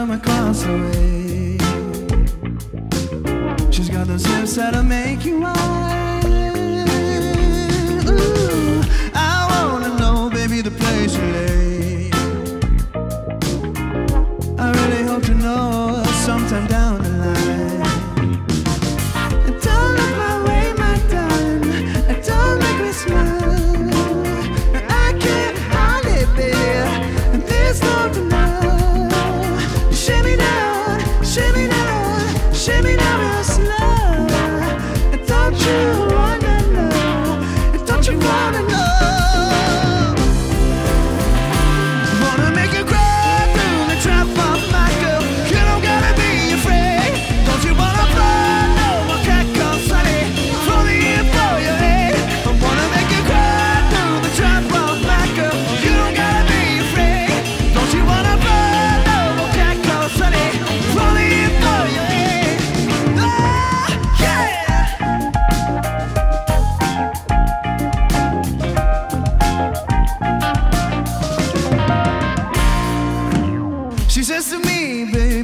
from across the way. She's got those hips that'll make you mine. Ooh, I wanna know, baby, the place you lay. I really hope to know sometime.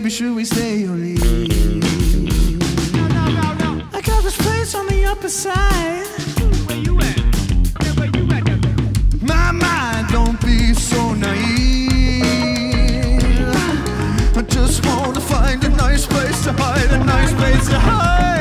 Baby, should we stay or leave? I got this place on the upper side. Where you at? Where you at? My mind, don't be so naive. I just wanna find a nice place to hide, a nice place to hide.